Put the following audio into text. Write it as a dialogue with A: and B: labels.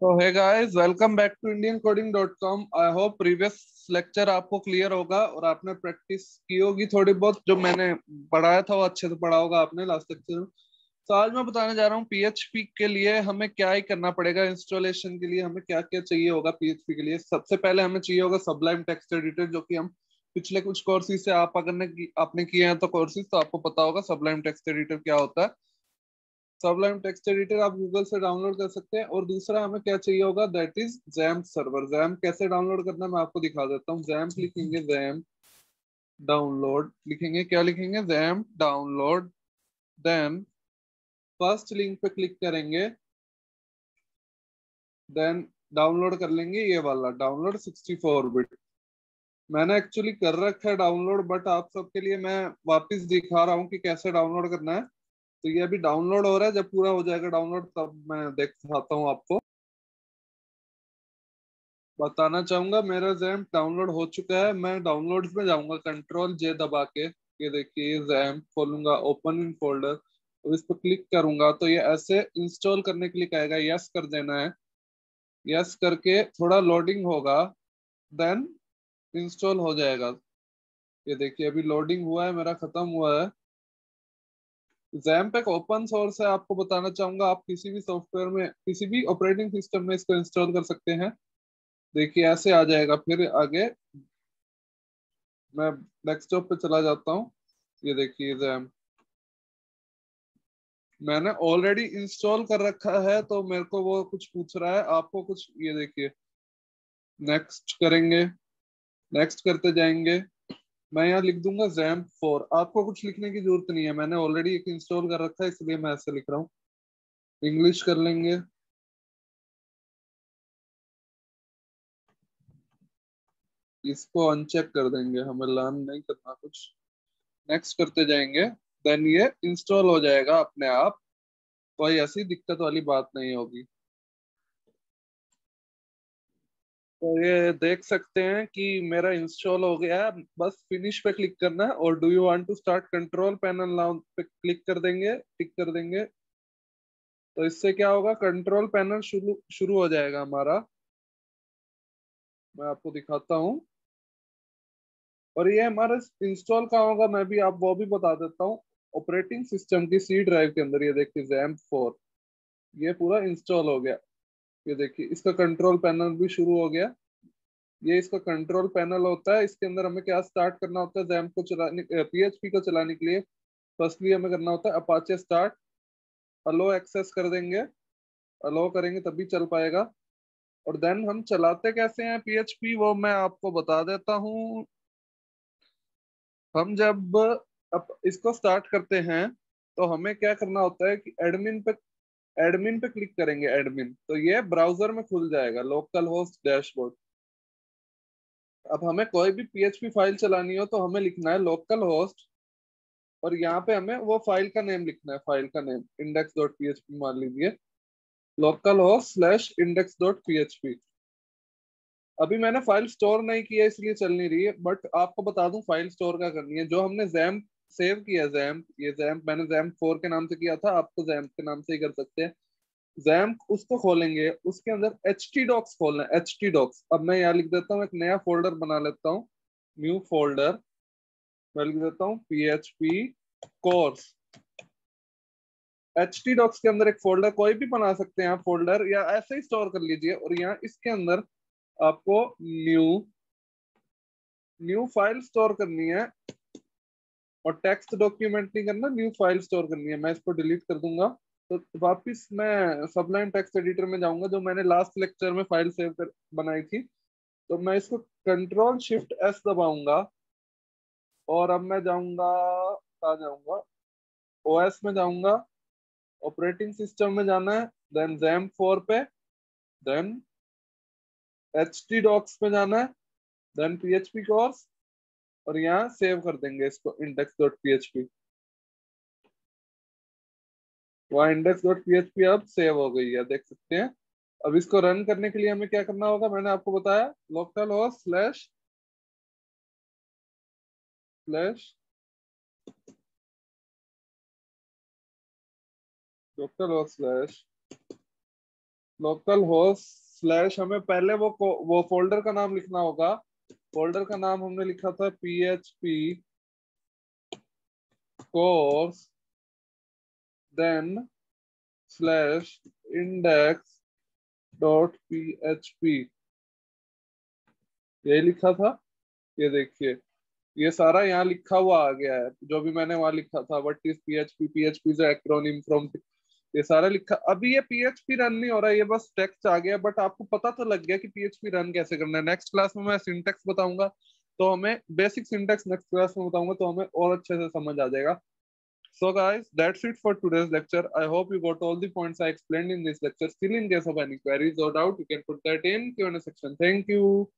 A: तो है guys welcome back to indiancoding.com I hope previous lecture आपको क्लियर होगा और आपने प्रैक्टिस की होगी थोड़ी बहुत, जो मैंने पढ़ाया था वो अच्छे से पढ़ा होगा आपने लास्ट लेक्चर में। तो आज मैं बताने जा रहा हूँ पीएचपी के लिए हमें क्या ही करना पड़ेगा इंस्टॉलेशन के लिए हमें क्या क्या चाहिए होगा पीएचपी के लिए। सबसे पहले हमें चाहिए होगा सबलाइम टेक्स्ट एडिटर जो कि हम पिछले कुछ कोर्सेज से आप अगर ने आपने किए हैं तो कोर्सेज तो आपको पता होगा सबलाइम टेक्स्ट एडिटर क्या होता है। सबलाइम टेक्स्ट एडिटर आप गूगल से डाउनलोड कर सकते हैं। और दूसरा हमें क्या चाहिए होगा? That is XAMPP server XAMPP कैसे डाउनलोड करना मैं आपको दिखा देता हूँ। जैम लिखेंगे जैम डाउनलोड लिखेंगे क्या लिखेंगे? XAMPP download then first link पे क्लिक करेंगे। देन डाउनलोड कर लेंगे ये वाला। डाउनलोड 64 बिट मैंने एक्चुअली कर रखा है डाउनलोड बट आप सबके लिए मैं वापस दिखा रहा हूँ कि कैसे डाउनलोड करना है। तो ये अभी डाउनलोड हो रहा है, जब पूरा हो जाएगा डाउनलोड तब मैं देख दिखाता हूँ आपको। बताना चाहूँगा, मेरा जैम डाउनलोड हो चुका है। मैं डाउनलोड में जाऊँगा कंट्रोल जे दबा के। ये देखिए जैम खोलूँगा ओपन इन फोल्डर और इस पर क्लिक करूँगा तो ये ऐसे इंस्टॉल करने के लिए कहेगा यस कर देना है। यस करके थोड़ा लोडिंग होगा देन इंस्टॉल हो जाएगा। ये देखिए, अभी लोडिंग हुआ है, मेरा खत्म हुआ है। जैम्प एक ओपन सोर्स है, आपको बताना चाहूँगा, आप किसी भी सॉफ्टवेयर में, किसी भी ऑपरेटिंग सिस्टम में इसको इंस्टॉल कर सकते हैं। देखिए, ऐसे आ जाएगा। फिर आगे मैं डेस्कटॉप पे चला जाता हूँ। ये देखिए जैम मैंने ऑलरेडी इंस्टॉल कर रखा है तो मेरे को वो कुछ पूछ रहा है। आपको कुछ, ये देखिए नेक्स्ट करेंगे। नेक्स्ट करते जाएँगे। मैं यहाँ लिख दूँगा जैम फोर आपको कुछ लिखने की ज़रूरत नहीं है। मैंने ऑलरेडी एक इंस्टॉल कर रखा है, इसलिए मैं ऐसे लिख रहा हूँ। इंग्लिश कर लेंगे। इसको अनचेक कर देंगे। हमें लर्न नहीं करना कुछ। नेक्स्ट करते जाएँगे। देन ये इंस्टॉल हो जाएगा अपने आप। कोई ऐसी दिक्कत वाली बात नहीं होगी। तो ये देख सकते हैं कि मेरा इंस्टॉल हो गया है। बस फिनिश पे क्लिक करना है और do you want to start control panel now पे क्लिक कर देंगे टिक कर देंगे। तो इससे क्या होगा? कंट्रोल पैनल शुरू शुरू हो जाएगा हमारा। मैं आपको दिखाता हूँ। और ये हमारा इंस्टॉल कहाँ होगा? मैं भी आप, वो भी बता देता हूँ। ऑपरेटिंग सिस्टम की सी ड्राइव के अंदर, ये देखिए जैम फोर ये पूरा इंस्टॉल हो गया। ये देखिए, इसका कंट्रोल पैनल भी शुरू हो गया। ये इसका कंट्रोल पैनल होता है। इसके अंदर हमें क्या स्टार्ट करना होता है? जैम को चलाने पीएचपी को चलाने के लिए फर्स्टली हमें करना होता है। अपाचे स्टार्ट अलो एक्सेस कर देंगे। अलो करेंगे तभी चल पाएगा। और देन हम चलाते कैसे हैं पीएचपी वो मैं आपको बता देता हूँ। हम जब इसको स्टार्ट करते हैं तो हमें क्या करना होता है कि एडमिन पे एडमिन पे क्लिक करेंगे, एडमिन। तो ये ब्राउज़र में खुल जाएगा लोकल होस्ट डैशबोर्ड अब हमें कोई भी पीएचपी फ़ाइल चलानी हो तो हमें लिखना है लोकल होस्ट और यहाँ पे हमें वो फ़ाइल का नेम लिखना है, फ़ाइल का name index dot P H P मान लीजिए। Local host slash index dot P P अभी मैंने फ़ाइल स्टोर नहीं किया इसलिए चल नहीं रही है बट आपको बता दूँ फ़ाइल स्टोर का करनी है। जो हमने जैम सेव किया जैम ये जैम मैंने जैम फोर के नाम से किया था, आप तो जैम के नाम से ही कर सकते हैं। जैम उसको खोलेंगे, उसके अंदर एच टी डॉक्स खोलना है एच टी डॉक्स अब मैं यहाँ लिख देता हूँ, एक नया फोल्डर बना लेता हूँ न्यू फोल्डर मैं लिख देता हूँ P H P course H T docs के अंदर एक फोल्डर कोई भी बना सकते हैं आप फोल्डर या ऐसे ही स्टोर कर लीजिए, और यहाँ इसके अंदर आपको न्यू न्यू फ़ाइल स्टोर करनी है। और टेक्स्ट डॉक्यूमेंट नहीं करना न्यू फ़ाइल स्टोर करनी है। मैं इसको डिलीट कर दूँगा। तो वापिस मैं सबलाइन टेक्स्ट एडिटर में जाऊँगा, जो मैंने लास्ट लेक्चर में फ़ाइल सेव कर, बनाई थी। तो मैं इसको कंट्रोल शिफ्ट एस दबाऊँगा। और अब मैं जाऊँगा, कहा जाऊँगा? ओएस में जाऊँगा। ऑपरेटिंग सिस्टम में जाना है। देन जैम फोर पे। देन एच टी डॉक्स में जाना है। Then P H P course और यहाँ सेव कर देंगे इसको index dot P H P वहाँ index dot P H P अब सेव हो गई है, देख सकते हैं। अब इसको रन करने के लिए हमें क्या करना होगा? मैंने आपको बताया localhost slash slash localhost slash localhost slash हमें पहले वो वो फोल्डर का नाम लिखना होगा। फोल्डर का नाम हमने लिखा था P H P course then slash index dot P H P ये लिखा था? ये देखिए, ये सारा यहाँ लिखा हुआ आ गया है, जो भी मैंने वहाँ लिखा था what is P H P P H P acronym from ये सारा लिखा। अभी ये पी पीएचपी रन नहीं हो रहा, ये बस टेक्स्ट आ गया बट आपको पता तो लग गया कि पीएचपी रन कैसे करना है। नेक्स्ट क्लास में मैं सिंटेक्स बताऊँगा तो हमें बेसिक सिंटेक्स नेक्स्ट क्लास में बताऊँगा तो हमें और अच्छे से समझ आ जाएगा। So guys that's it for today's lecture I hope you got all the points I explain in this lecture still in case of any queries और doubt you can put that in Q N section thank you